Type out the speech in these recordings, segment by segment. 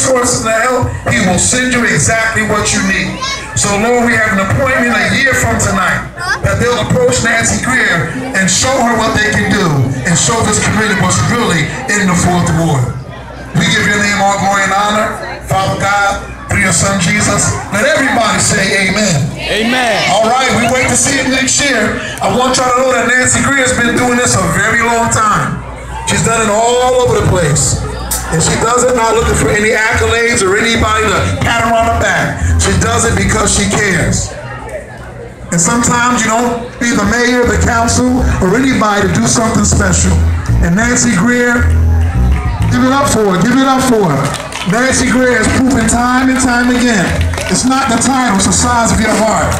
resources to help, he will send you exactly what you need. So Lord, we have an appointment a year from tonight that they'll approach Nancy Greer and show her what they can do and show this community what's really in the fourth ward. We give your name all glory and honor. Father God, through your son Jesus, let everybody say amen. Amen. All right, we wait to see it next year. I want y'all to know that Nancy Greer has been doing this a very long time. She's done it all over the place. And she does it not looking for any accolades or anybody to pat her on the back. She does it because she cares. And sometimes you don't be the mayor, the council, or anybody to do something special. And Nancy Greer, give it up for her, give it up for her. Nancy Greer has proven time and time again. It's not the title, it's the size of your heart.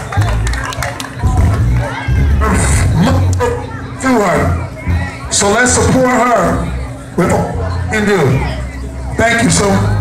Through her. So let's support her with all can do. Thank you so